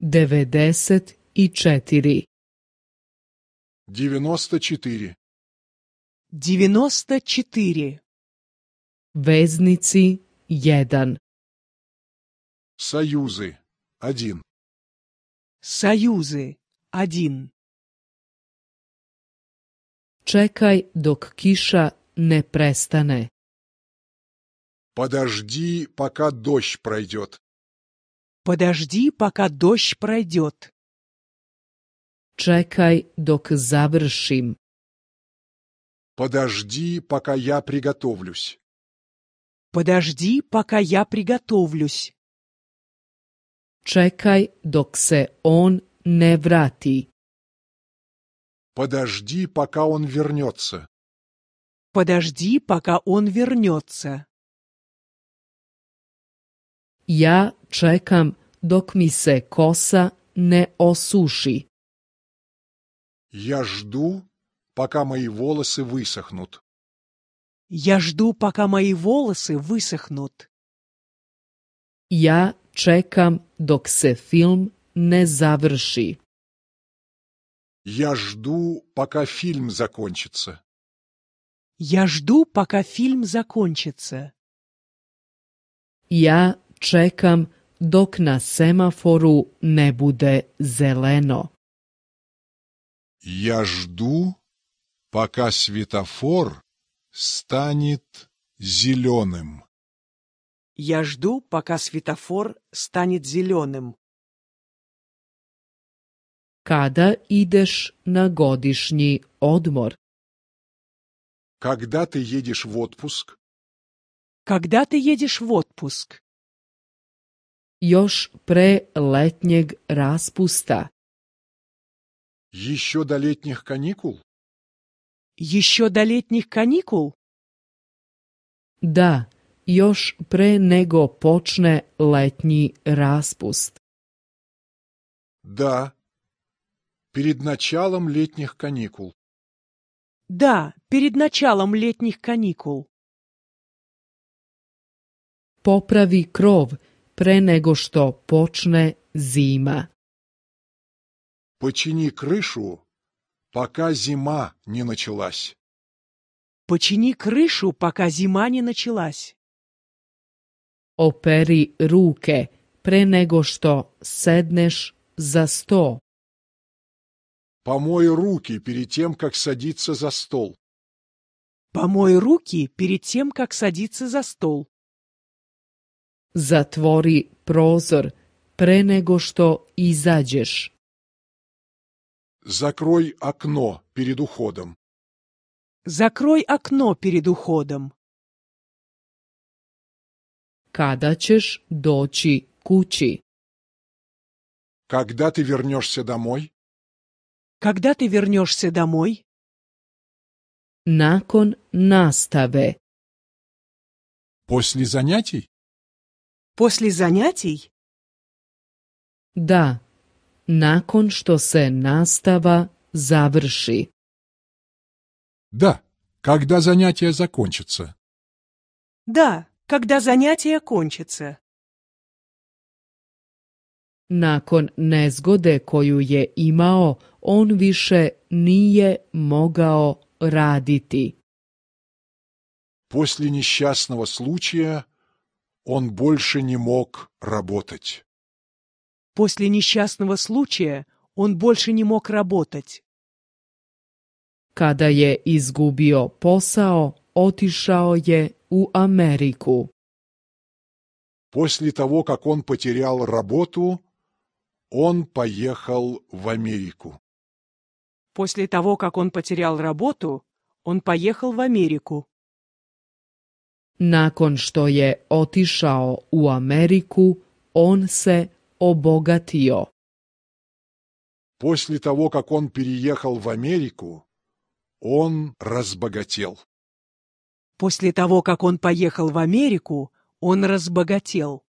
94 94. 94. Veznici 1 Союзы. 1. Союзы. 1. Čekaj dok kiša ne prestane. Подожди, пока дождь пройдет. Подожди, пока дождь пройдет. Čekaj dok završim. Подожди, пока я приготовлюсь. Подожди, пока я приготовлюсь. Čekaj dok se on ne vrati. Подожди, пока он вернется. Подожди, пока он вернется. Ja čekam dok mi se kosa ne osuši. Я жду, пока мои волосы высохнут. Я жду, пока мои волосы высохнут. Ja čekam dok se film ne završi. Я жду, пока фильм закончится. Я жду, пока фильм закончится. Ja čekam dok na semaforu ne bude zeleno. Я жду, пока светофор станет зеленым. Я жду, пока светофор станет зеленым. Kada ideš na godišnji odmor? Когда ты едешь в отпуск? Когда ты едешь в отпуск? Još pre letnjeg raspusta. Еще до летних каникул? Еще до летних каникул? Da, još pre nego počne letnji raspust. Да. Перед началом летних каникул. Да, перед началом летних каникул. Popravi krov pre nego što počne zima. Почини крышу, пока зима не началась. Почини крышу, пока зима не началась. Operi ruke pre nego što sedneš za sto. Помой руки перед тем, как садиться за стол. Помой руки перед тем, как садиться за стол. Zatvori prozor pre nego što izađeš. Закрой окно перед уходом. Закрой окно перед уходом. Kada ćeš doći kući? Когда ты вернешься домой? Когда ты вернешься домой? Nakon nastave. После занятий? После занятий? Da, nakon što se nastava završi. Да. Когда занятия закончатся? Да, когда занятия кончатся. Nakon nezgode koju je imao, on više nije mogao raditi. После несчастного случая он больше не мог работать. После несчастного случая он больше не мог работать. Kada je izgubio posao, otišao je u Ameriku. После того, как он потерял работу, он поехал в Америку. После того, как он потерял работу, он поехал в Америку. Nakon što je otišao u Ameriku, on se obogatio. После того, как он переехал в Америку, он разбогател. После того, как он поехал в Америку, он разбогател.